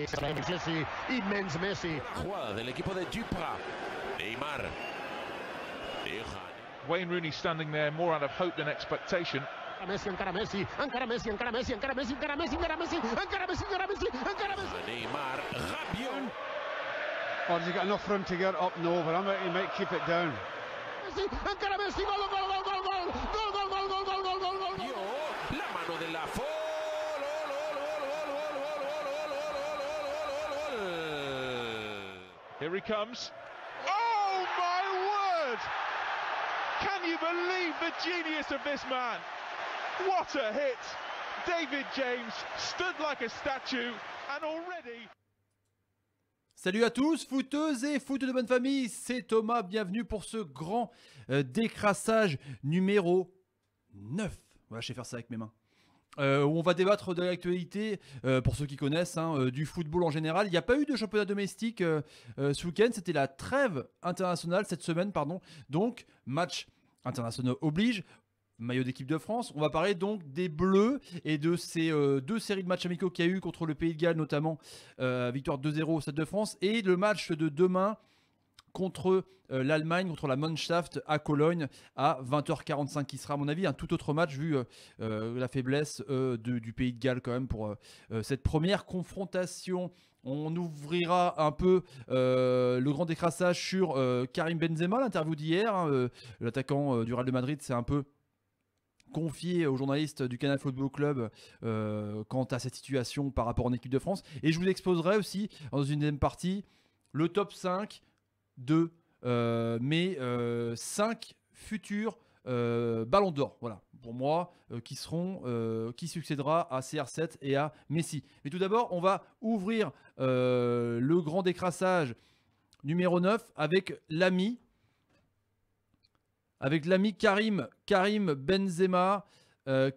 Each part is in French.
Messi, immens Messi. Jugada del equipo de Dupra. Neymar. Wayne Rooney standing there more out of hope than expectation. Messi, encara Messi, encara Messi, encara Messi, encara Messi, encara Messi, encara Messi, encara Messi, encara Messi, encara Messi. Neymar. Rabiot. Or has he got enough for him to get up? No, but I might, he might keep it down. Messi, encara Messi, gol, gol, gol, gol, gol, gol, Here he comes. Oh my word! Can you believe the genius of this man? What a hit! David James stood like a statue and already Salut à tous, footeuses et footeux de bonne famille, c'est Thomas, bienvenue pour ce grand euh, décrassage numéro 9. Voilà, je sais faire ça avec mes mains. Euh, où on va débattre de l'actualité, euh, pour ceux qui connaissent, hein, euh, du football en général. Il n'y a pas eu de championnat domestique ce week-end, c'était la trêve internationale cette semaine, pardon. Donc, match international oblige. Maillot d'équipe de France. On va parler donc des Bleus et de ces deux séries de matchs amicaux qu'il y a eu contre le Pays de Galles, notamment victoire 2-0 au Stade de France, et le match de demain contre euh, l'Allemagne, contre la Mannschaft à Cologne à 20h45, qui sera à mon avis un tout autre match vu euh, euh, la faiblesse du Pays de Galles quand même pour cette première confrontation. On ouvrira un peu le grand décrassage sur Karim Benzema, l'interview d'hier. hein, L'attaquant du Real de Madrid, c'est un peu confié aux journalistes du Canal Football Club quant à cette situation par rapport en équipe de France. Et je vous exposerai aussi dans une deuxième partie le top 5 de mes 5 futurs euh, ballons d'or. Voilà, pour moi, euh, qui seront, euh, qui succédera à CR7 et à Messi. Mais tout d'abord, on va ouvrir le grand décrassage numéro 9 avec l'ami avec l'ami Karim, Karim Benzema,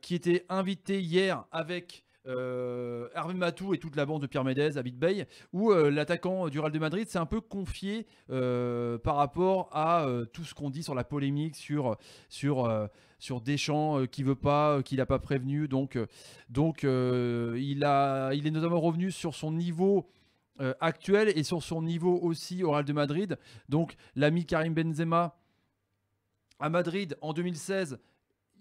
qui était invité hier avec euh, Matou et toute la bande de Pierre Médez à Bay, où euh, l'attaquant du Real de Madrid s'est un peu confié euh, par rapport à euh, tout ce qu'on dit sur la polémique, sur, sur, sur Deschamps qui veut pas, qu'il n'a pas prévenu. Donc, il, a, il est notamment revenu sur son niveau actuel et sur son niveau aussi au Real de Madrid. Donc l'ami Karim Benzema à Madrid en 2016,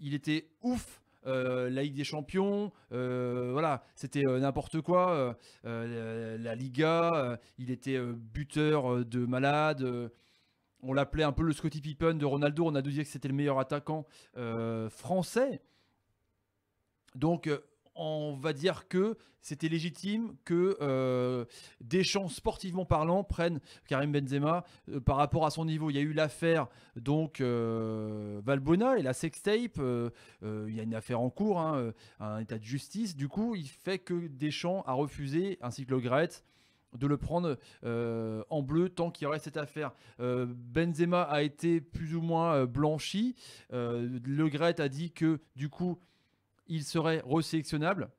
il était ouf. Euh, la Ligue des Champions, euh, voilà, c'était euh, n'importe quoi. la, Liga, il était buteur de malade. on l'appelait un peu le Scottie Pippen de Ronaldo. On a dû dire que c'était le meilleur attaquant français. Donc, on va dire que c'était légitime que euh, Deschamps, sportivement parlant, prenne Karim Benzema euh, par rapport à son niveau. Il y a eu l'affaire donc euh, Valbona et la sextape. il y a une affaire en cours, hein, un état de justice. Du coup, il fait que Deschamps a refusé, ainsi que le Gret, de le prendre en bleu tant qu'il y aurait cette affaire. Benzema a été plus ou moins blanchi. Le Gret a dit que du coup, il serait resélectionnable.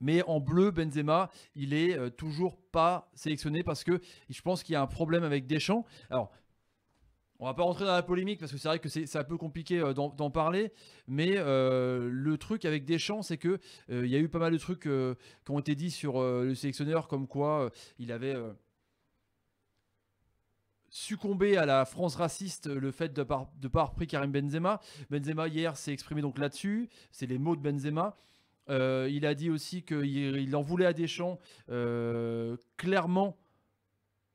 Mais en bleu, Benzema, il est euh, toujours pas sélectionné parce que je pense qu'il y a un problème avec Deschamps. Alors, on va pas rentrer dans la polémique parce que c'est vrai que c'est un peu compliqué euh, d'en parler. Mais euh, le truc avec Deschamps, c'est que il y a eu pas mal de trucs qui ont été dits sur le sélectionneur, comme quoi il avait succombé à la France raciste le fait de pas de pas avoir pris Karim Benzema. Benzema hier s'est exprimé donc là-dessus. C'est les mots de Benzema. Euh, il a dit aussi qu'il il en voulait à Deschamps euh, clairement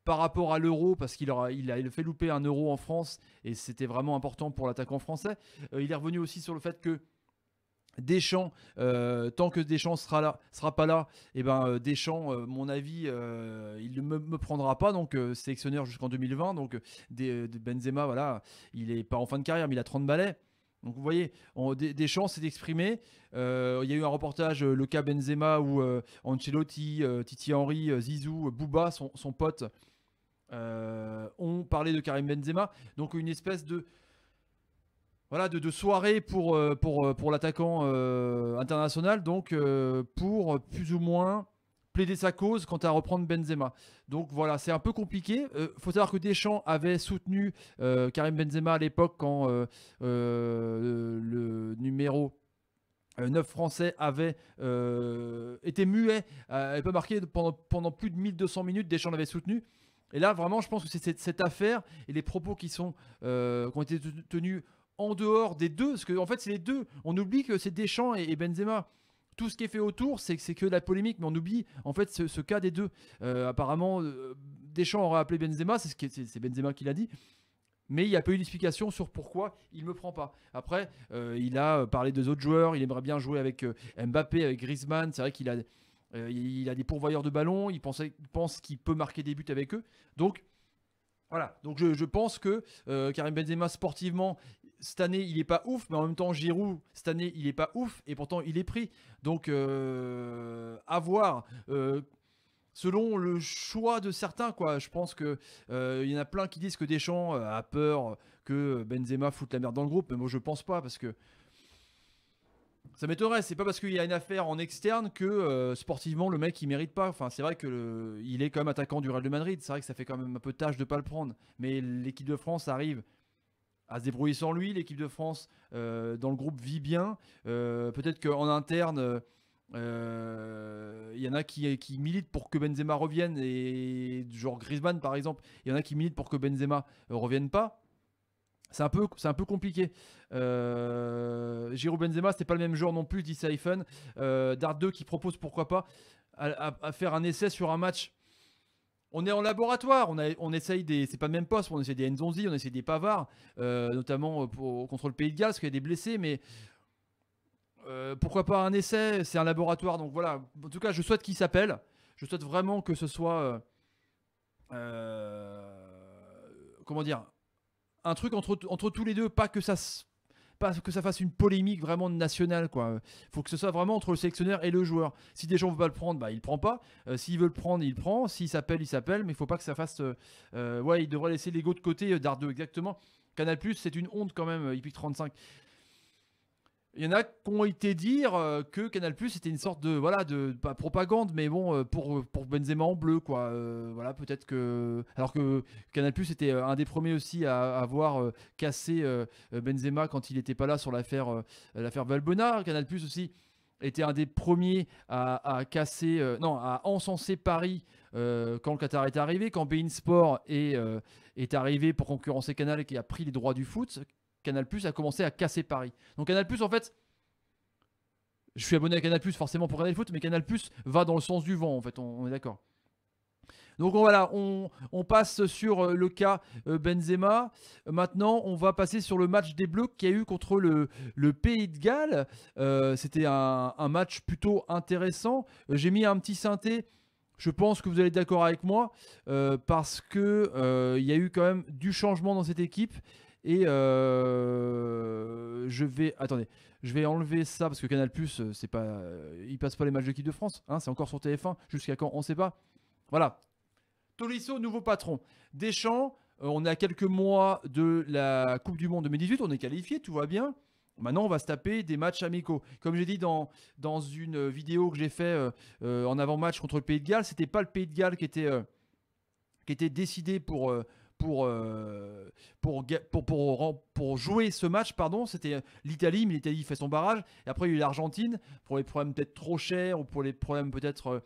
par rapport à l'euro, parce qu'il a, il a fait louper un euro en France et c'était vraiment important pour l'attaquant français. Euh, il est revenu aussi sur le fait que Deschamps, euh, tant que Deschamps sera là, sera pas là, et ben euh, Deschamps, euh, mon avis, il ne me, prendra pas donc sélectionneur jusqu'en 2020. Donc des- de Benzema, voilà, il est pas en fin de carrière, mais il a 30 balais. Donc vous voyez, Deschamps s'est exprimé. Il y a eu un reportage, le cas Benzema, où Ancelotti, Titi Henry, Zizou, Bouba, son, pote, ont parlé de Karim Benzema. Donc une espèce de voilà de, soirée pour euh, pour euh, pour l'attaquant euh, international. Donc pour plus ou moins plaider sa cause quant à reprendre Benzema. Donc voilà, c'est un peu compliqué. Euh, faut savoir que Deschamps avait soutenu Karim Benzema à l'époque quand le, numéro euh, neuf Français avaient euh, été muets, euh, n'avaient pas marqué pendant, pendant plus de 1200 minutes. Deschamps l'avait soutenu. Et là, vraiment, je pense que c'est cette, cette affaire et les propos qui, sont, qui ont été te- tenus en dehors des deux, parce qu'en en fait, c'est les deux. On oublie que c'est Deschamps et, et Benzema. Tout ce qui est fait autour, c'est que de la polémique, mais on oublie en fait ce, cas des deux. Euh, apparemment, euh, Deschamps aurait appelé Benzema, c'est ce qui est- c'est c'est Benzema qui l'a dit. Mais il n'y a pas eu d'explication sur pourquoi il ne me prend pas. Après, euh, il a parlé des autres joueurs. Il aimerait bien jouer avec Mbappé, avec Griezmann. C'est vrai qu'il a, des pourvoyeurs de ballon. Il, pensait- pense qu'il peut marquer des buts avec eux. Donc, voilà. Donc, je, pense que Karim Benzema, sportivement, cette année, il n'est pas ouf. Mais en même temps, Giroud, cette année, il n'est pas ouf. Et pourtant, il est pris. Donc, euh, à voir. Euh, selon le choix de certains, quoi. Je pense que euh, il y en a plein qui disent que Deschamps euh, a peur que Benzema foute la merde dans le groupe, mais moi je pense pas parce que ça m'étonnerait. C'est pas parce qu'il y a une affaire en externe que sportivement le mec il mérite pas. Enfin, c'est vrai que le- il est quand même attaquant du Real de Madrid. C'est vrai que ça fait quand même un peu tâche de pas le prendre. Mais l'équipe de France arrive à se débrouiller sans lui. L'équipe de France euh, dans le groupe vit bien. Euh, Peut-être qu'en interne. euh, Il y en a qui, militent pour que Benzema revienne et genre Griezmann par exemple, il y en a qui militent pour que Benzema revienne pas. C'est un peu, un peu compliqué. Giroud Benzema, c'était pas le même joueur non plus, dit. Euh, Dart 2 qui propose pourquoi pas à faire un essai sur un match. On est en laboratoire, on, essaye des. C'est pas le même poste, on essaye des Nzonzi, on essaye des Pavard, euh, notamment pour, contre le Pays de Galles, parce qu'il y a des blessés, mais euh, pourquoi pas un essai C'est un laboratoire, donc voilà. En tout cas, je souhaite qu'il s'appelle. Je souhaite vraiment que ce soit. euh, euh, comment dire Un truc entre, entre tous les deux, pas que ça. Pas que ça fasse une polémique vraiment nationale, quoi. faut que ce soit vraiment entre le sélectionneur et le joueur. Si des gens ne veulent pas le prendre, bah, il le prend pas. Euh, S'il veut le prendre, il prend. S'il s'appelle, il s'appelle. Mais il faut pas que ça fasse. euh, ouais, il devrait laisser l'ego de côté, euh, Dardo, exactement. Canal, c'est une honte quand même, Epic 35. Il y en a qui ont été dire euh, que Canal c'était une sorte de voilà de pas propagande mais bon euh, pour pour Benzema en bleu quoi. Euh, voilà peut-être que alors que Canal était euh, un des premiers aussi à avoir cassé Benzema quand il n'était pas là sur l'affaire l'affaire Valbuena Canal aussi était un des premiers à, à casser non à encenser Paris quand le Qatar est arrivé quand Bein Sport est est arrivé pour concurrencer Canal et qui a pris les droits du foot Canal Plus a commencé à casser Paris. Donc Canal Plus, en fait, je suis abonné à Canal Plus forcément pour le foot, mais Canal Plus va dans le sens du vent, en fait, on, est d'accord. Donc on- voilà, on, passe sur euh, le cas euh, Benzema. Euh, Maintenant, on va passer sur le match des Bleus qu'il y a eu contre le, Pays de Galles. Euh, C'était un, match plutôt intéressant. Euh, J'ai mis un petit synthé. Je pense que vous allez être d'accord avec moi euh, parce que euh, il y a eu quand même du changement dans cette équipe et euh, je vais attendez, je vais enlever ça parce que Canal Plus, c'est pas, euh, il passe pas les matchs de l'équipe de France, hein, c'est encore sur TF1 jusqu'à quand on sait pas. Voilà. Tolisso, nouveau patron. Deschamps, euh, on est à quelques mois de la Coupe du Monde 2018, on est qualifié, tout va bien. Maintenant, on va se taper des matchs amicaux. Comme j'ai dit dans, dans une vidéo que j'ai fait euh, euh, en avant-match contre le Pays de Galles, c'était pas le Pays de Galles qui était, euh, qui était décidé pour, euh, pour, euh, pour, pour, pour, pour jouer ce match. pardon. C'était l'Italie, mais l'Italie fait son barrage. Et après, il y a eu l'Argentine pour les problèmes peut-être trop chers ou pour les problèmes peut-être euh,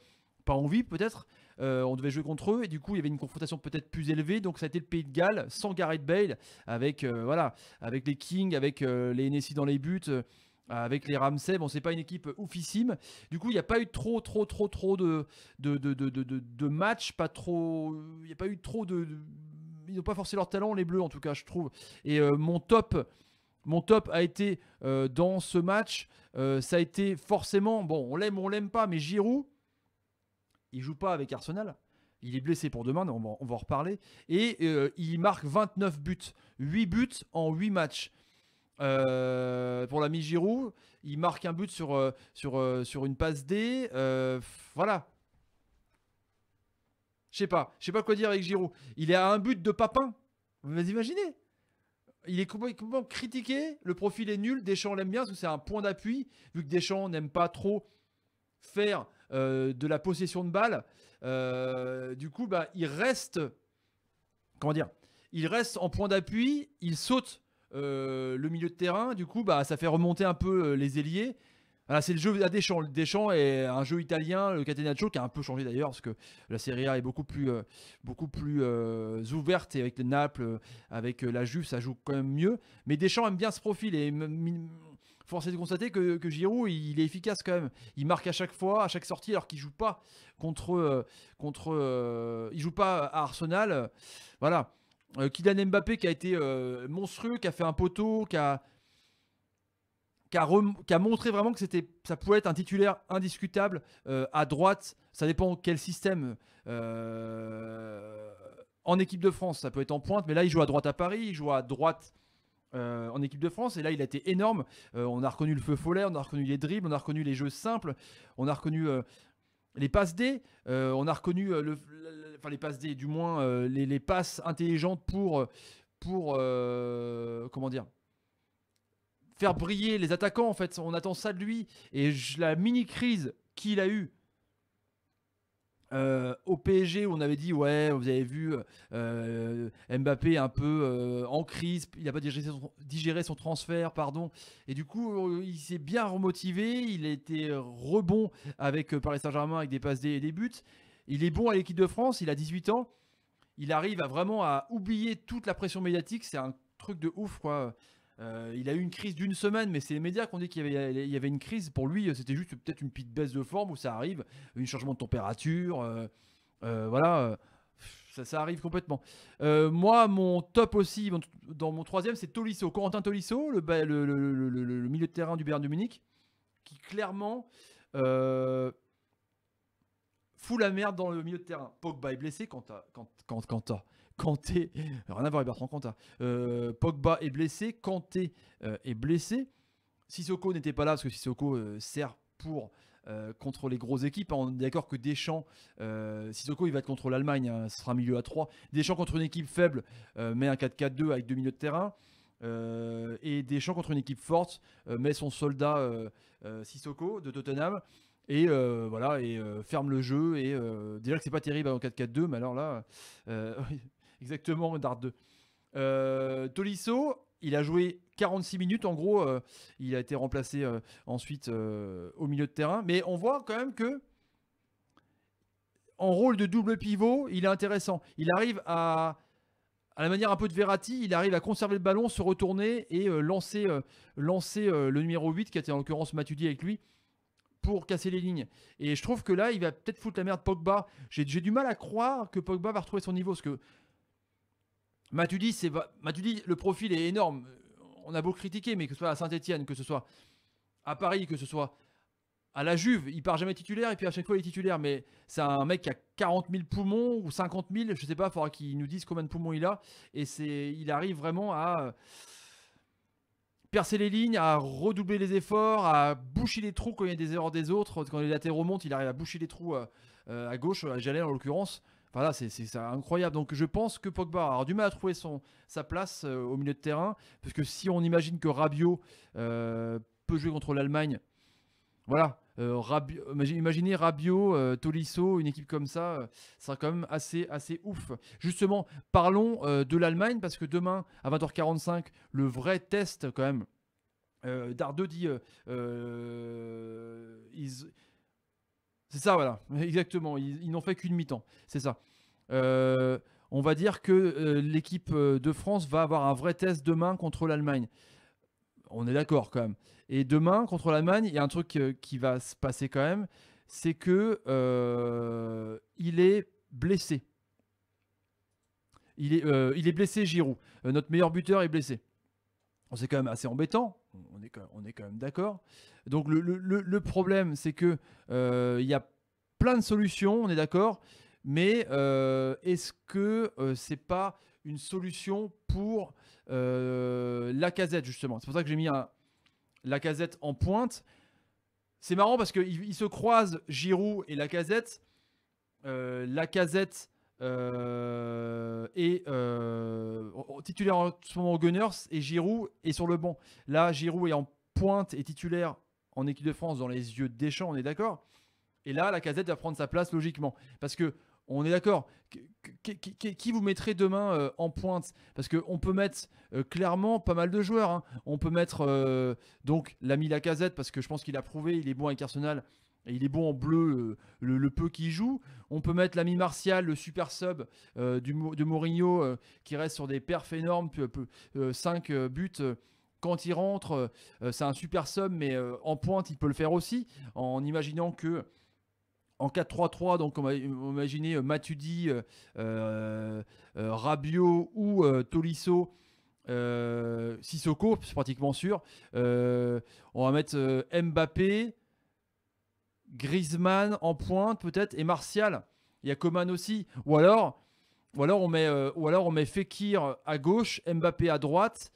pas envie, peut-être. Euh, on devait jouer contre eux et du coup il y avait une confrontation peut-être plus élevée donc ça a été le pays de Galles sans Gareth Bale avec euh, voilà avec les Kings avec euh, les Hennessy dans les buts euh, avec les Ramsey bon c'est pas une équipe oufissime du coup il n'y a pas eu trop trop trop trop de de, de, de, de, matchs pas trop il n'y a pas eu trop de- ils n'ont pas forcé leur talent les Bleus en tout cas je trouve et euh, mon top mon top a été euh, dans ce match euh, ça a été forcément bon on l'aime on l'aime pas mais Giroud il joue pas avec Arsenal. Il est blessé pour demain, on va, en reparler. Et il marque 29 buts. 8 buts en 8 matchs. Euh, pour l'ami Giroud, il marque un but sur, sur, sur une passe D. Voilà. Je sais pas. Je sais pas quoi dire avec Giroud. Il est à un but de Papin. Vous imaginez? Il est complètement critiqué, le profil est nul, Deschamps l'aime bien parce que c'est un point d'appui, vu que Deschamps n'aime pas trop faire euh, de la possession de balle. Euh, du coup, bah, il reste, comment dire, il reste en point d'appui, il saute euh, le milieu de terrain. Du coup, bah, ça fait remonter un peu les ailiers. Voilà, c'est le jeu à Deschamps. Deschamps est un jeu italien, le Catenaccio, qui a un peu changé d'ailleurs, parce que la Serie A est beaucoup plus, euh, beaucoup plus euh, ouverte, et avec le Naples, euh, avec la Juve, ça joue quand même mieux. Mais Deschamps aime bien ce profil, et force est de constater que, que Giroud, il est efficace quand même. Il marque à chaque fois, à chaque sortie, alors qu'il joue pas contre... contre il joue pas à Arsenal. voilà. Kylian Mbappé qui a été monstrueux, qui a fait un poteau, qui a qui a, montré vraiment que c'était, ça pouvait être un titulaire indiscutable euh, à droite. Ça dépend quel système. euh, en équipe de France, ça peut être en pointe, mais là il joue à droite à Paris, il joue à droite euh, en équipe de France, et là il a été énorme. On a reconnu le feu follet, on a reconnu les dribbles, on a reconnu les jeux simples, on a reconnu les passes D, on a reconnu les passes D, du moins les, passes intelligentes pour, pour comment dire, faire briller les attaquants en fait. On attend ça de lui. Et la mini crise qu'il a eue euh, au PSG où on avait dit ouais vous avez vu euh, Mbappé un peu euh, en crise il n'a pas digéré son, transfert pardon et du coup il s'est bien remotivé il a été rebond avec Paris Saint-Germain avec des passes et des buts il est bon à l'équipe de France il a 18 ans il arrive à vraiment à oublier toute la pression médiatique c'est un truc de ouf quoi euh, il a eu une crise d'une semaine, mais c'est les médias qui ont dit qu'il y avait, une crise. Pour lui, c'était juste peut-être une petite baisse de forme où ça arrive, un changement de température. euh, euh, voilà, euh, ça, arrive complètement. Euh, moi, mon top aussi, dans mon troisième, c'est Tolisso, Corentin Tolisso, le, le, milieu de terrain du Bayern de Munich, qui clairement euh, fout la merde dans le milieu de terrain. Pogba est blessé quand t'as- quand, Kanté, rien à voir avec Bertrand Cantat. Euh, Pogba est blessé, Kanté euh, est blessé. Sissoko n'était pas là parce que Sissoko euh, sert pour euh, contre les grosses équipes. On est d'accord que Deschamps, euh, Sissoko il va être contre l'Allemagne, hein, ce sera milieu à 3. Deschamps contre une équipe faible euh, met un 4-4-2 avec deux milieux de terrain. Euh, et Deschamps contre une équipe forte euh, met son soldat euh, euh, Sissoko de Tottenham et euh, voilà et euh, ferme le jeu et euh, déjà que c'est pas terrible en 4-4-2 mais alors là exactement Dart 2 euh, Tolisso il a joué 46 minutes en gros il a été remplacé ensuite au milieu de terrain. Mais on voit quand même que en rôle de double pivot il est intéressant. Il arrive à à la manière un peu de Verratti, il arrive à conserver le ballon, se retourner et lancer, lancer le numéro 8, qui était en l'occurrence Matuidi avec lui, pour casser les lignes. Et je trouve que là, il va peut-être foutre la merde Pogba. J'ai du mal à croire que Pogba va retrouver son niveau, parce que Matuidi, Matuidi, le profil est énorme. On a beau critiquer, mais que ce soit à Saint-Etienne, que ce soit à Paris, que ce soit à la Juve, il part jamais titulaire et puis à chaque fois il est titulaire. Mais c'est un mec qui a 40 000 poumons ou 50 000, je sais pas, il faudra qu'il nous dise combien de poumons il a. Et c'est, il arrive vraiment à euh, percer les lignes, à redoubler les efforts, à boucher les trous quand il y a des erreurs des autres. Quand les latéraux montent, il arrive à boucher les trous euh, euh, à gauche, à Jalel en l'occurrence. Enfin là, c'est, c'est- c'est incroyable. Donc je pense que Pogba a du mal à trouver son, sa place euh, au milieu de terrain. Parce que si on imagine que Rabiot euh, peut jouer contre l'Allemagne, voilà. Euh, imaginez Rabiot, euh, Tolisso, une équipe comme ça, euh, ça sera quand même assez, assez ouf. Justement, parlons de l'Allemagne parce que demain à 20h45, le vrai test quand même. Euh, dit, c'est ça voilà, exactement. Ils, n'ont fait qu'une mi-temps, c'est ça. On va dire que l'équipe de France va avoir un vrai test demain contre l'Allemagne. On est d'accord quand même. Et demain, contre l'Allemagne, il y a un truc euh, qui va se passer quand même, c'est que euh, il est blessé. Il est, euh, blessé, Giroud. Notre meilleur buteur est blessé. C'est quand même assez embêtant. On est quand, même d'accord. Donc le, problème, c'est que il y a plein de solutions, on est d'accord. Mais est-ce que c'est pas une solution pour la casette justement C'est pour ça que j'ai mis la casette en pointe. C'est marrant parce qu'ils ils se croisent Giroud et la casette. la casette euh, est euh, titulaire en ce moment Gunners et Giroud est sur le banc. Là, Giroud est en pointe et titulaire en équipe de France dans les yeux de Deschamps, on est d'accord Et là, la casette va prendre sa place logiquement. Parce que On est d'accord. Qui, vous mettrez demain euh, en pointe? Parce qu'on peut mettre euh, clairement pas mal de joueurs. hein. On peut mettre euh, donc l'ami Lacazette parce que je pense qu'il a prouvé, il est bon avec Arsenal et il est bon en bleu le, peu qu'il joue. On peut mettre l'ami Martial, le super sub du, de Mourinho qui reste sur des perfs énormes, 5 buts. quand il rentre, c'est un super sub, mais en pointe, il peut le faire aussi, en imaginant que en 4-3-3, donc on va imaginer euh, Matuidi, euh, euh, Rabiot ou Tolisso, Sissoko, c'est pratiquement sûr. On va mettre Mbappé, Griezmann en pointe peut-être et Martial. Il y a Coman aussi. Ou alors, ou alors on met, ou alors on met Fekir à gauche, Mbappé à droite.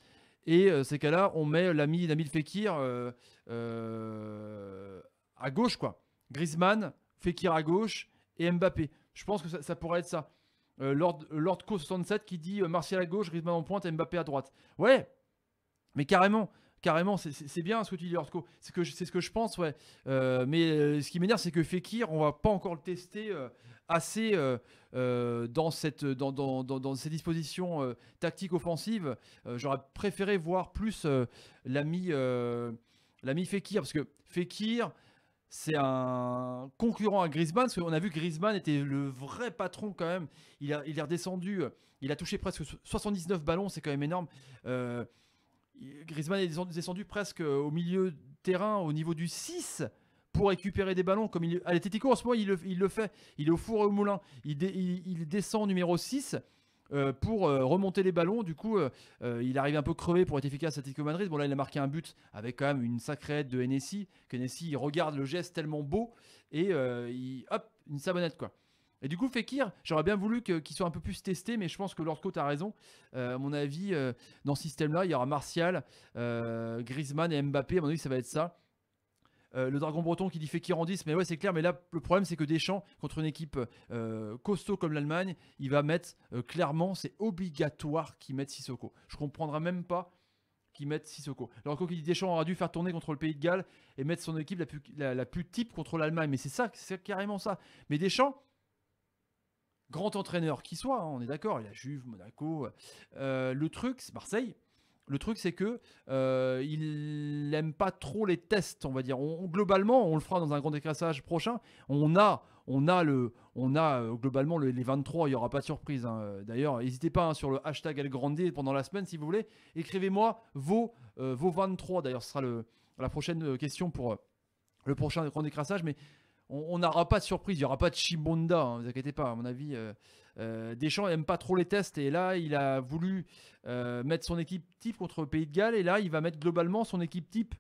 Et ces cas-là, on met l'ami de Fekir à gauche quoi. Griezmann, Fekir à gauche et Mbappé. Je pense que ça, pourrait être ça. Euh, Lord, Lord Co 67 qui dit euh, Martial à gauche, Griezmann en pointe, Mbappé à droite. Ouais, mais carrément, carrément, c'est- bien ce que tu dis, Lord Co. C'est ce que je pense, ouais. Euh, mais euh, ce qui m'énerve, c'est que Fekir, on va pas encore le tester euh, assez euh, euh, dans cette dans, dans, dans, ces dispositions euh, tactiques offensives. Euh, J'aurais préféré voir plus euh, euh, l'ami Fekir parce que Fekir c'est un concurrent à Griezmann, parce qu'on a vu que Griezmann était le vrai patron quand même. Il, a, est redescendu, euh, il a touché presque so- 79 ballons, c'est quand même énorme. Euh, Griezmann est descendu, presque euh, au milieu terrain, au niveau du 6, pour récupérer des ballons. Comme il, à l'Atletico, en ce moment, il le, fait. Il est au four et au moulin. Il, dé- il- descend numéro 6 euh, pour euh, remonter les ballons. Du coup, euh, il arrive un peu crevé pour être efficace à Atletico Madrid. Bon, là, il a marqué un but avec quand même une sacrée aide de Hennessy. Hennessy, regarde le geste tellement beau et il, hop, une savonnette quoi. Et du coup, Fekir, j'aurais bien voulu qu'il soit un peu plus testé, mais je pense que Lord Cote a raison. À mon avis, dans ce système-là, il y aura Martial, euh, Griezmann et Mbappé. À mon avis, ça va être ça. Euh, le Dragon Breton qui dit Fekir en 10, mais ouais, c'est clair. Mais là, le problème, c'est que Deschamps, contre une équipe euh, costaud comme l'Allemagne, il va mettre euh, clairement, c'est obligatoire qu'il mette Sissoko. Je comprendrai même pas qu'ils mettent Sissoko. Alors, quand il dit Deschamps aura dû faire tourner contre le Pays de Galles et mettre son équipe la plus, type contre l'Allemagne. Mais c'est ça, c'est carrément ça. Mais Deschamps, grand entraîneur qui soit, hein, on est d'accord, il a Juve, Monaco. le truc, c'est Marseille. Le truc, c'est que euh, il n'aime pas trop les tests, on va dire. Globalement, on le fera dans un grand décrassage prochain. On a, on a le, on a euh, globalement le- les 23. Il n'y aura pas de surprise. hein. D'ailleurs, n'hésitez pas hein, sur le hashtag El Grande pendant la semaine si vous voulez. Écrivez-moi vos, euh, vos 23. D'ailleurs, ce sera le, la prochaine euh, question pour euh, le prochain grand décrassage. Mais on n'aura pas de surprise. Il n'y aura pas de Chibonda. Ne vous inquiétez pas. À mon avis, euh, euh, Deschamps n'aime pas trop les tests. Et là, il a voulu euh, mettre son équipe type contre le Pays de Galles. Et là, il va mettre globalement son équipe type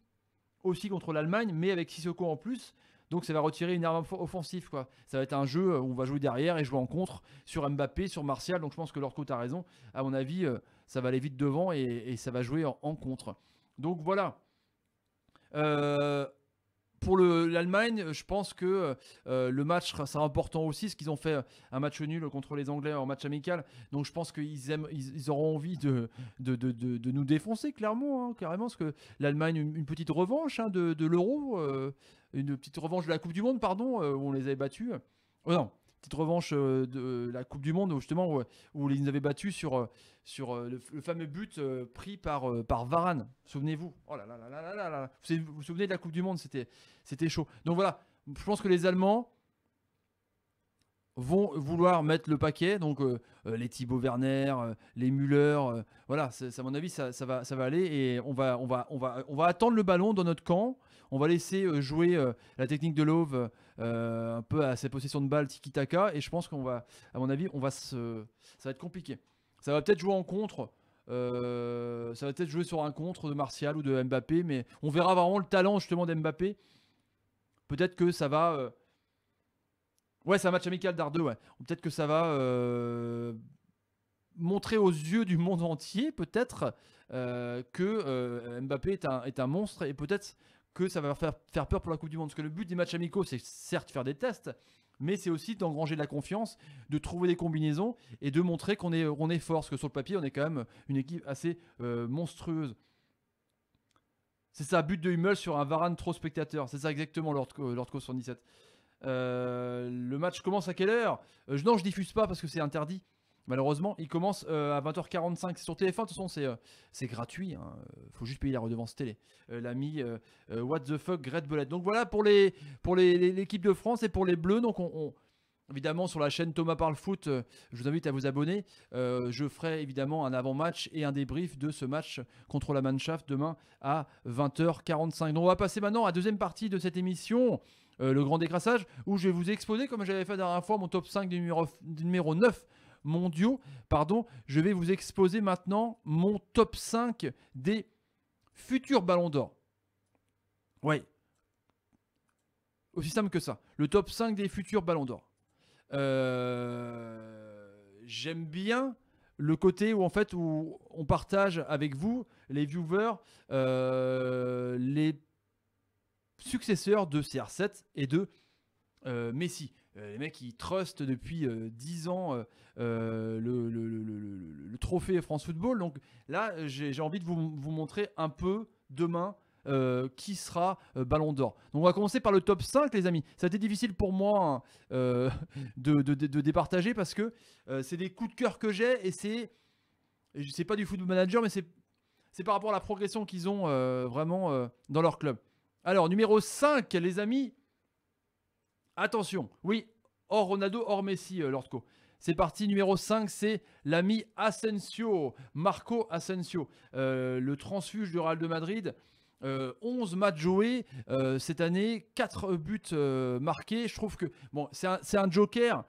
aussi contre l'Allemagne, mais avec Sissoko en plus. Donc ça va retirer une arme offensive. Quoi. Ça va être un jeu où on va jouer derrière et jouer en contre sur Mbappé, sur Martial. Donc je pense que leur côte a raison. À mon avis, ça va aller vite devant et, et ça va jouer en, en contre. Donc voilà. Euh, pour le- l'Allemagne, je pense que euh, le match sera, important aussi, parce qu'ils ont fait un match nul contre les Anglais en match amical. Donc je pense qu'ils ils, auront envie de, nous défoncer clairement, hein, carrément, parce que l'Allemagne, une, petite revanche hein, de, de l'Euro, euh, une petite revanche de la Coupe du Monde, pardon, euh, où on les avait battus. Oh non, petite revanche euh, de la Coupe du Monde, où justement, où, on les avait battus sur, euh, sur euh, le, fameux but euh, pris par, euh, par Varane. Souvenez-vous. Oh là là là là là là. Vous vous souvenez de la Coupe du Monde, c'était, chaud. Donc voilà, je pense que les Allemands vont vouloir mettre le paquet, donc euh, euh, les Thibaut Werner, euh, les Müller, euh, voilà, à mon avis ça, ça va, ça va aller et on va, on, va, on, va, on va attendre le ballon dans notre camp, on va laisser euh, jouer euh, la technique de Love euh, un peu à ses possessions de balles tiki-taka et je pense qu'on va, à mon avis, on va se, ça va être compliqué. Ça va peut-être jouer en contre, ça va peut-être jouer sur un contre de Martial ou de Mbappé, mais on verra vraiment le talent justement d'Mbappé. Peut-être que ça va... Ouais, c'est un match amical d'Ardeux. Peut-être que ça va montrer aux yeux du monde entier, peut-être, que Mbappé est un, est un monstre et peut-être que ça va faire, faire peur pour la Coupe du Monde. Parce que le but des matchs amicaux, c'est certes faire des tests, mais c'est aussi d'engranger de la confiance, de trouver des combinaisons et de montrer qu'on est, on est fort. Parce que sur le papier, on est quand même une équipe assez euh, monstrueuse. C'est ça, but de Hummel sur un Varane trop spectateur. C'est ça exactement, Lord, Co- Lord Co 77. Euh, le match commence à quelle heure? Euh, Non, je diffuse pas parce que c'est interdit. Malheureusement, il commence euh, à 20h45. C'est sur TF1, de toute façon, c'est euh, c'est gratuit. hein. faut juste payer la redevance télé. Euh, L'ami What the fuck, Greg Bellet. Donc voilà pour les pour les- l'équipe de France et pour les Bleus. Donc on, évidemment sur la chaîne Thomas Parle Foot, je vous invite à vous abonner. Je ferai évidemment un avant-match et un débrief de ce match contre la Mannschaft demain à 20h45. Donc on va passer maintenant à la deuxième partie de cette émission. le grand décrassage, où je vais vous exposer, comme j'avais fait la dernière fois, mon top 5 du numéro, du numéro 9 mondiaux. Pardon, je vais vous exposer maintenant mon top 5 des futurs ballons d'or. Ouais. Aussi simple que ça. Le top 5 des futurs ballons d'or. Euh, J'aime bien le côté où en fait où on partage avec vous, les viewers, euh, les successeurs de CR7 et de euh, Messi. Euh, les mecs qui trustent depuis euh, 10 ans euh, euh, le, trophée France Football. Donc là, j'ai envie de vous, montrer un peu demain euh, qui sera euh, Ballon d'Or. Donc on va commencer par le top 5, les amis. Ça a été difficile pour moi hein, euh, de, départager parce que euh, c'est des coups de cœur que j'ai et c'est. et C'est pas du football manager, mais c'est c'est par rapport à la progression qu'ils ont euh, vraiment euh, dans leur club. Alors, numéro 5, les amis. Attention, oui, hors Ronaldo, hors Messi, euh, Lordco. C'est parti, numéro 5, c'est l'ami Asensio, Marco Asensio, euh, le transfuge du Real de Madrid. Euh, 11 matchs joués euh, cette année, 4 buts marqués. Je trouve que bon, c'est un joker.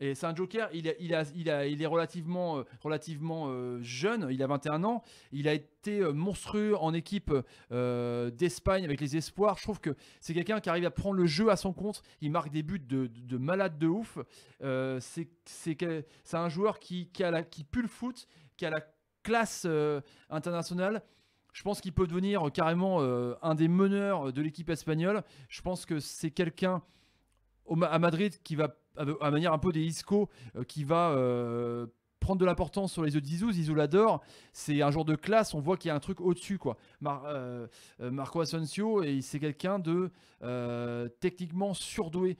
Et c'est un joker, il, est relativement, euh, euh, jeune, il a 21 ans. Il a été euh, monstrueux en équipe d'Espagne avec les espoirs. Je trouve que c'est quelqu'un qui arrive à prendre le jeu à son compte. Il marque des buts de, de, de malade de ouf. C'est un joueur qui, qui, qui pue le foot, qui a la classe internationale. Je pense qu'il peut devenir carrément un des meneurs de l'équipe espagnole. Je pense que c'est quelqu'un à Madrid qui va, à manière un peu des Isco, euh, qui va euh, prendre de l'importance sur les yeux de Zizou. Zizou l'adore. C'est un joueur de classe. On voit qu'il y a un truc au-dessus. quoi. Euh, Marco Asensio, c'est quelqu'un de techniquement surdoué.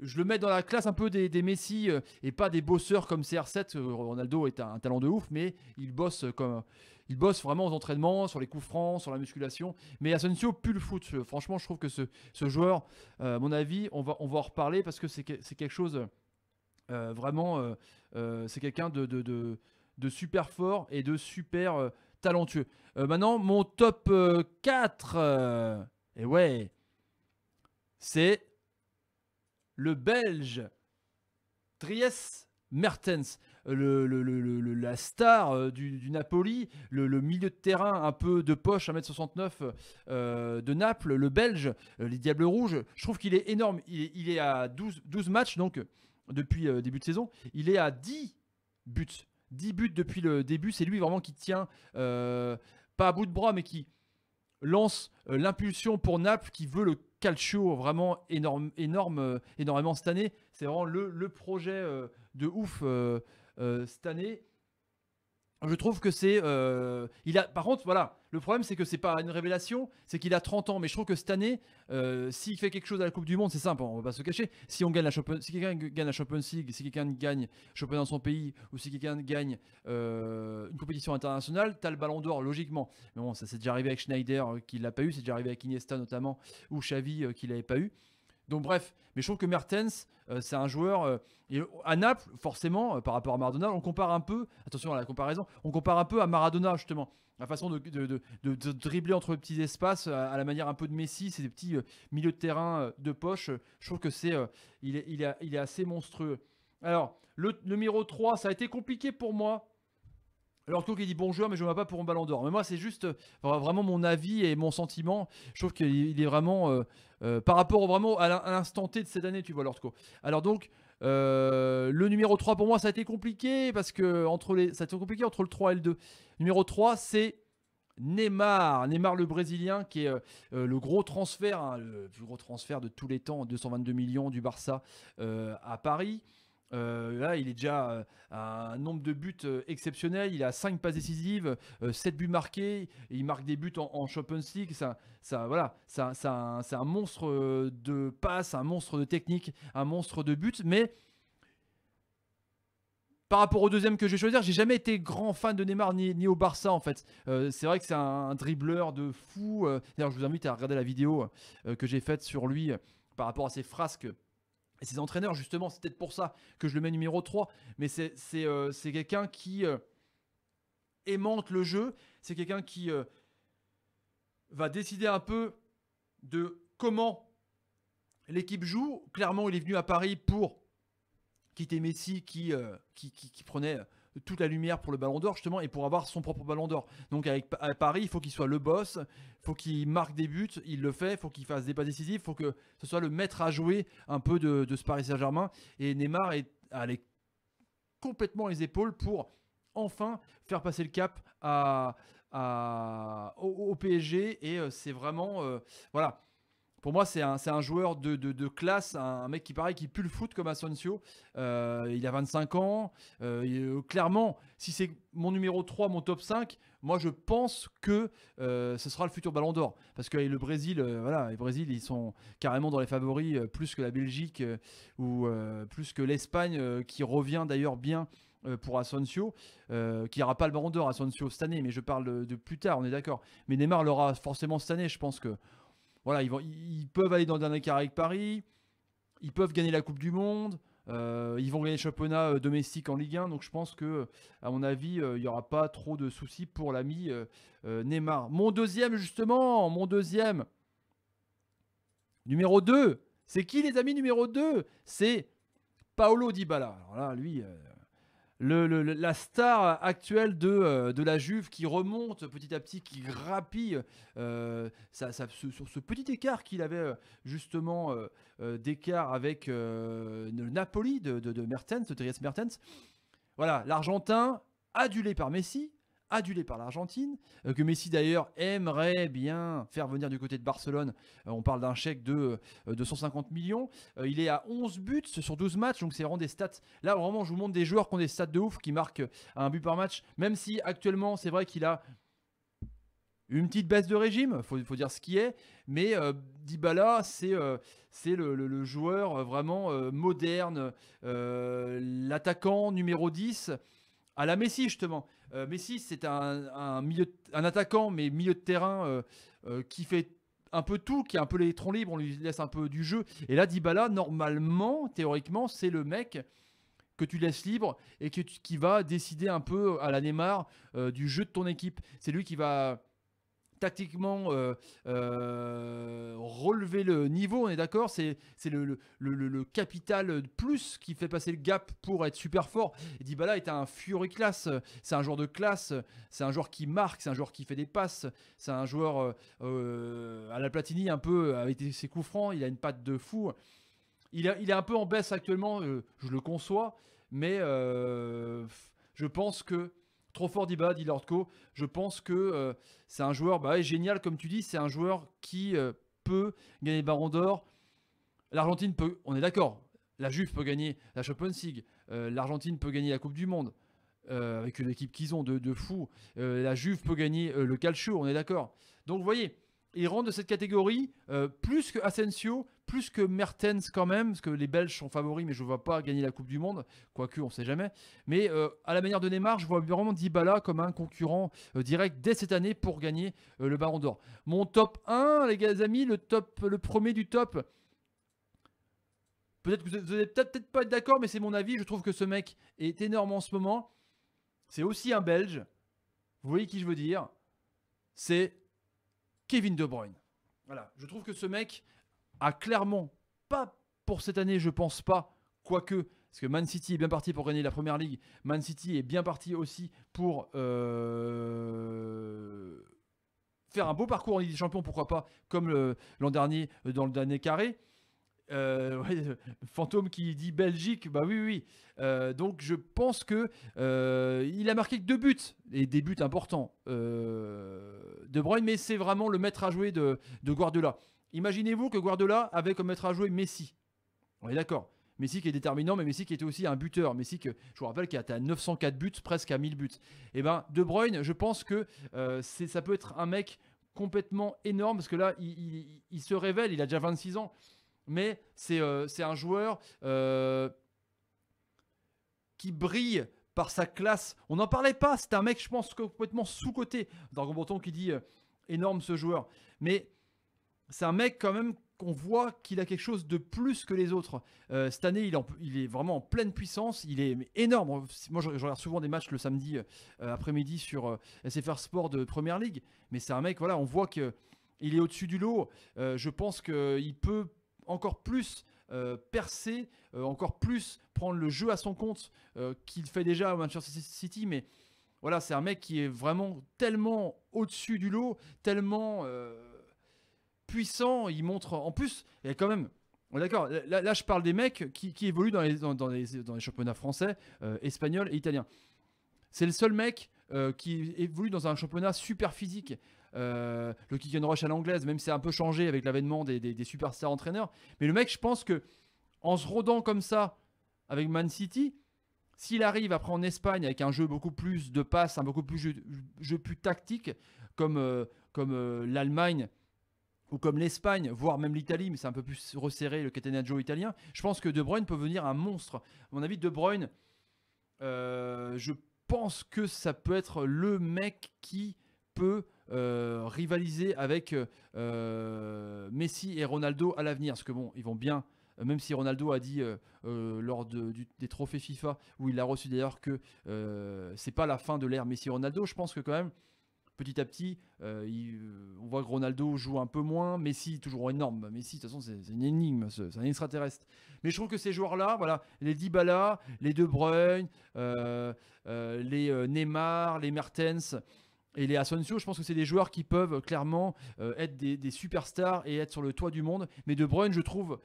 Je le mets dans la classe un peu des, Messi et pas des bosseurs comme CR7. Euh, Ronaldo est un talent de ouf, mais il bosse comme il bosse vraiment aux entraînements, sur les coups francs, sur la musculation. Mais Asensio pue le foot. Franchement, je trouve que ce, joueur, euh, à mon avis, on va, on va en reparler parce que c'est que- c'est quelque chose euh, vraiment. euh, c'est quelqu'un de, super fort et de super talentueux. Maintenant, mon top euh, 4. et ouais. C'est le Belge Dries Mertens, le, la star euh, du, du Napoli, le, milieu de terrain un peu de poche, 1m69 euh, de Naples, le Belge, euh, les Diables Rouges. Je trouve qu'il est énorme. Il est, à 12, 12 matchs, donc depuis début de saison. Il est à 10 buts. 10 buts depuis le début. C'est lui vraiment qui tient, pas à bout de bras, mais qui lance l'impulsion pour Naples, qui veut le calcio vraiment énorme, énorme, énormément cette année. C'est vraiment le, le projet de ouf cette année. Je trouve que c'est. euh, il a, par contre, voilà, le problème c'est que c'est pas une révélation, c'est qu'il a 30 ans. Mais je trouve que cette année, euh, s'il fait quelque chose à la Coupe du Monde, c'est simple, on va pas se cacher. Si on gagne la Champions, si quelqu'un gagne la Champions League, si quelqu'un gagne championnat dans son pays, ou si quelqu'un gagne euh, une compétition internationale, t'as le Ballon d'Or logiquement. Mais bon, ça s'est déjà arrivé avec Schneider euh, qui l'a pas eu, c'est déjà arrivé avec Iniesta notamment, ou Xavi euh, qui l'avait pas eu. Donc bref, mais je trouve que Mertens, euh, c'est un joueur. euh, à Naples, forcément, euh, par rapport à Maradona, on compare un peu. Attention à la comparaison. On compare un peu à Maradona justement. La façon de, dribbler entre les petits espaces, à, la manière un peu de Messi, ces petits euh, milieux de terrain de poche. je trouve que c'est, assez monstrueux. Alors, le numéro 3, ça a été compliqué pour moi. Alors, Cook il dit bon joueur, mais je ne vois pas pour un ballon d'or. Mais moi, c'est juste euh, vraiment mon avis et mon sentiment. Je trouve qu'il il est vraiment euh, euh, par rapport vraiment à l'in- à l'instant T de cette année, tu vois, Lordco. Alors donc, le numéro 3 pour moi, ça a été compliqué parce que entre les, ça a été compliqué entre le 3 et le 2. Numéro 3, c'est Neymar, Neymar le Brésilien, qui est le gros transfert, hein, le plus gros transfert de tous les temps, 222 millions du Barça à Paris. Euh, là, il est déjà euh, à un nombre de buts euh, exceptionnel. Il a 5 passes décisives, 7 buts marqués. il marque des buts en, en Champions League. Ça, voilà, ça, c'est un monstre de passes, un monstre de technique, un monstre de buts. Mais par rapport au deuxième que je vais choisir, j'ai jamais été grand fan de Neymar ni, au Barça en fait. C'est vrai que c'est un, un dribbleur de fou. D'ailleurs, je vous invite à regarder la vidéo que j'ai faite sur lui par rapport à ses frasques et ses entraîneurs. Justement, c'est peut-être pour ça que je le mets numéro 3. Mais euh, c'est quelqu'un qui euh, aimante le jeu. C'est quelqu'un qui euh, va décider un peu de comment l'équipe joue. Clairement, il est venu à Paris pour quitter Messi qui, qui- qui prenait toute la lumière pour le ballon d'or justement et pour avoir son propre ballon d'or. Donc à Paris, il faut qu'il soit le boss, faut qu'il marque des buts, il le fait, il faut qu'il fasse des passes décisives, il faut que ce soit le maître à jouer un peu de, ce Paris Saint-Germain. Et Neymar est allé complètement les épaules pour enfin faire passer le cap au PSG et euh, c'est vraiment euh, voilà pour moi c'est un, joueur de, classe un, mec qui pareil qui pue le foot comme Asensio. Euh, il a 25 ans. Euh, euh, clairement si c'est mon numéro 3 mon top 5 moi je pense que ce sera le futur ballon d'or. Parce que le Brésil voilà les Brésil ils sont carrément dans les favoris plus que la Belgique ou plus que l'Espagne qui revient d'ailleurs bien pour Asensio, qui n'aura pas le ballon d'or Asensio cette année, mais je parle de, de plus tard, on est d'accord. Mais Neymar l'aura forcément cette année, je pense que voilà, ils, peuvent aller dans le dernier carré avec Paris, ils peuvent gagner la Coupe du Monde, euh, ils vont gagner le championnat euh, domestique en Ligue 1, donc je pense que, à mon avis, euh, il n'y aura pas trop de soucis pour l'ami Neymar. Mon deuxième, justement, mon deuxième, numéro 2, c'est qui les amis numéro 2 C'est Paolo Dybala. Alors là, lui, la star actuelle de, euh, de la Juve qui remonte petit à petit, qui grappille euh, sur ce petit écart qu'il avait euh, justement d'écart avec le Napoli de, de, Mertens, de Dries Mertens. Voilà, l'Argentin, adulé par Messi, adulé par l'Argentine, euh, que Messi d'ailleurs aimerait bien faire venir du côté de Barcelone. Euh, on parle d'un chèque de, euh, de 150 millions. Euh, il est à 11 buts sur 12 matchs, donc c'est vraiment des stats. Là, vraiment, je vous montre des joueurs qui ont des stats de ouf, qui marquent euh, un but par match, même si actuellement, c'est vrai qu'il a une petite baisse de régime, faut, faut dire ce qui est, mais euh, Dybala, c'est euh, le, joueur euh, vraiment euh, moderne, euh, l'attaquant numéro 10 à la Messi justement. Euh, Messi, c'est un, milieu, un attaquant, mais milieu de terrain euh, euh, qui fait un peu tout, qui a un peu les troncs libres, on lui laisse un peu du jeu. Et là, Dybala, normalement, théoriquement, c'est le mec que tu laisses libre et qui va décider un peu à la Neymar du jeu de ton équipe. C'est lui qui va tactiquement euh, euh, relever le niveau, on est d'accord C'est le, le, le- le- capital plus qui fait passer le gap pour être super fort. Et Dybala est un fury classe, c'est un joueur de classe, c'est un joueur qui marque, c'est un joueur qui fait des passes, c'est un joueur euh, à la Platini un peu avec ses coups francs, il a une patte de fou. Il, il est un peu en baisse actuellement, je le conçois, mais je pense que trop fort Dybala, dit Lordco, je pense que euh, c'est un joueur bah, génial, comme tu dis, c'est un joueur qui euh, peut gagner le Baron d'Or. L'Argentine peut, on est d'accord, la Juve peut gagner la Champions League, euh, l'Argentine peut gagner la Coupe du Monde. avec l'équipe qu'ils ont de, de fou. La Juve peut gagner le Calcio, on est d'accord. Donc voyez, il rentre de cette catégorie plus que Asensio, plus que Mertens quand même, parce que les Belges sont favoris, mais je ne vois pas gagner la Coupe du Monde, quoique on ne sait jamais. Mais euh, à la manière de Neymar, je vois vraiment Dybala comme un concurrent euh, direct dès cette année pour gagner euh, le Baron d'Or. Mon top 1, les gars, les amis, le le premier du top. Peut-être que vous n'allez peut-être peut-être pas être d'accord, mais c'est mon avis. Je trouve que ce mec est énorme en ce moment. C'est aussi un Belge. Vous voyez qui je veux dire? C'est Kevin De Bruyne. Voilà, je trouve que ce mec a clairement, pas pour cette année, je pense pas, quoique, parce que Man City est bien parti pour gagner la première ligue, Man City est bien parti aussi pour euh, faire un beau parcours en Ligue des Champions, pourquoi pas, comme l'an dernier euh, dans le dernier carré. Euh, Fantôme qui dit Belgique, bah oui, oui. donc je pense que il a marqué deux buts et des buts importants de Bruyne, mais c'est vraiment le maître à jouer de, de Guardiola. Imaginez-vous que Guardiola avait comme maître à jouer Messi. On est d'accord. Messi qui est déterminant, mais Messi qui était aussi un buteur. Messi que je vous rappelle qui a à 904 buts, presque à 1000 buts. Et ben De Bruyne, je pense que euh, ça peut être un mec complètement énorme parce que là, il, se révèle. Il a déjà 26 ans, mais c'est euh, un joueur euh, qui brille par sa classe. On n'en parlait pas. C'est un mec, je pense, complètement sous-coté. Dragon Breton qui dit énorme ce joueur, mais c'est un mec quand même qu'on voit qu'il a quelque chose de plus que les autres. Euh, cette année, il est, vraiment en pleine puissance. Il est énorme. Moi, je, regarde souvent des matchs le samedi euh, après-midi sur euh, SFR Sport de Première Ligue. Mais c'est un mec, voilà, on voit que il est au-dessus du lot. Je pense qu'il peut encore plus percer, encore plus prendre le jeu à son compte qu'il fait déjà au Manchester City. Mais voilà, c'est un mec qui est vraiment tellement au-dessus du lot, tellement puissant. Il montre, en plus, il y a quand même. on est D'accord, là, je parle des mecs qui, évoluent dans les, dans, dans les, dans les championnats français, euh, espagnols et italiens. C'est le seul mec euh, qui évolue dans un championnat super physique. Euh, le kick and rush à l'anglaise, même si c'est un peu changé avec l'avènement des, des, des superstars entraîneurs. Mais le mec, je pense que en se rodant comme ça avec Man City, s'il arrive après en Espagne avec un jeu beaucoup plus de passes, un beaucoup plus jeu, plus tactique, comme, euh, comme l'Allemagne ou comme l'Espagne, voire même l'Italie, mais c'est un peu plus resserré le catenaccio italien, je pense que De Bruyne peut venir un monstre. À mon avis, De Bruyne, euh, je pense que ça peut être le mec qui peut euh, rivaliser avec euh, Messi et Ronaldo à l'avenir. Parce que bon, ils vont bien, même si Ronaldo a dit lors des trophées FIFA, où il a reçu d'ailleurs que c'est pas la fin de l'ère Messi-Ronaldo, je pense que quand même, petit à petit, euh, il- euh, on voit que Ronaldo joue un peu moins, Messi toujours énorme. Messi, de toute façon, c'est une énigme, ce- c'est un extraterrestre. Mais je trouve que ces joueurs-là, voilà, les Dybala, les De Bruyne, euh, les Neymar, les Mertens et les Asensio, je pense que c'est des joueurs qui peuvent clairement être des, superstars et être sur le toit du monde. Mais De Bruyne, je trouve,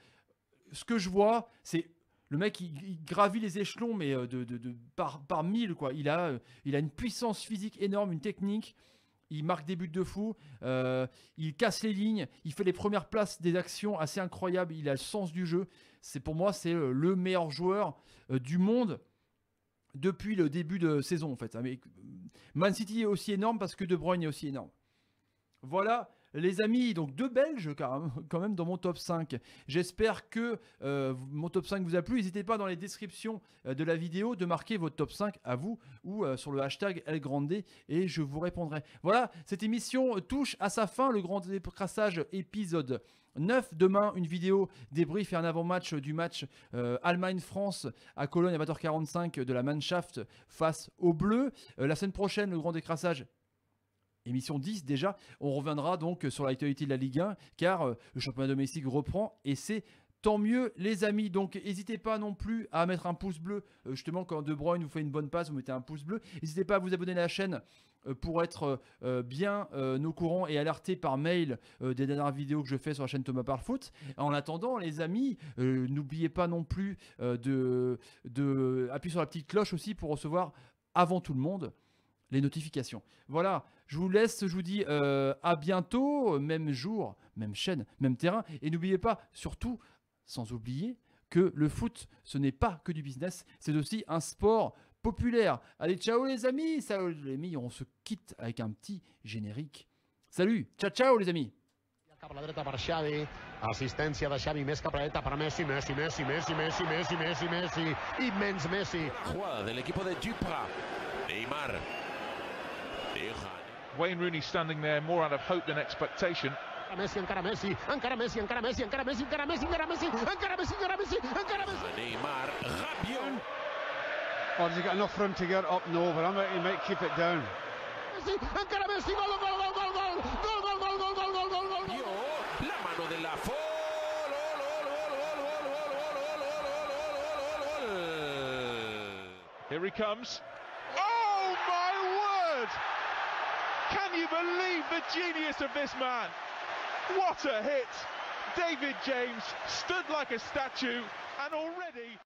ce que je vois, c'est le mec, il, gravit les échelons, mais de, par, par mille, quoi. Il a, il a une puissance physique énorme, une technique. Il marque des buts de fou, euh, il casse les lignes, il fait les premières places des actions assez incroyables, il a le sens du jeu. C'est pour moi, c'est euh, le meilleur joueur euh, du monde depuis le début de saison en fait. Ah, Man City est aussi énorme parce que De Bruyne est aussi énorme. Voilà les amis, donc deux Belges quand même, dans mon top 5. J'espère que euh, mon top 5 vous a plu. N'hésitez pas dans les descriptions euh, de la vidéo de marquer votre top 5 à vous ou euh, sur le hashtag El et je vous répondrai. Voilà, cette émission touche à sa fin, le grand décrassage épisode 9. Demain, une vidéo débrief et un avant-match du match Allemagne-France à Cologne à 20h45 de la Mannschaft face aux Bleus. La semaine prochaine, le grand décrassage émission 10 déjà. On reviendra donc sur l'actualité de la Ligue 1 car euh, le championnat domestique reprend et c'est tant mieux les amis. Donc n'hésitez pas non plus à mettre un pouce bleu. Euh, justement quand De Bruyne vous fait une bonne passe, vous mettez un pouce bleu. N'hésitez pas à vous abonner à la chaîne euh, pour être euh, bien euh, au courant et alerté par mail euh, des dernières vidéos que je fais sur la chaîne Thomas Parle Foot. En attendant, les amis, euh, n'oubliez pas non plus euh, de, de appuyer sur la petite cloche aussi pour recevoir avant tout le monde les notifications. Voilà, je vous laisse, je vous dis euh, à bientôt, même jour, même chaîne, même terrain. Et n'oubliez pas, surtout, sans oublier, que le foot, ce n'est pas que du business, c'est aussi un sport populaire. Allez, ciao les amis, salut les amis, on se quitte avec un petit générique. Salut, ciao ciao les amis. Cap a la dreta per Xavi, assistència de Xavi més cap a la dreta per Messi, Messi, Messi, Messi, Messi, Messi, Messi, Messi, immens Messi. Jugada del equipo de Dupra. Neymar. Deja. Wayne Rooney standing there more out of hope than expectation. Messi, encara Messi, encara Messi, encara Messi, encara Messi, encara Messi, encara Messi, encara Messi, encara Messi, encara Messi. Neymar. Rabiot. Or has he got enough room to get up and over? I might, he might keep it down. Messi, encara Messi, gol, gol, gol, gol, gol, gol, gol, gol, gol, gol, gol, gol, gol, gol. La mano della Fo. Gol, gol, gol, Can you believe the genius of this man? What a hit! David James stood like a statue and already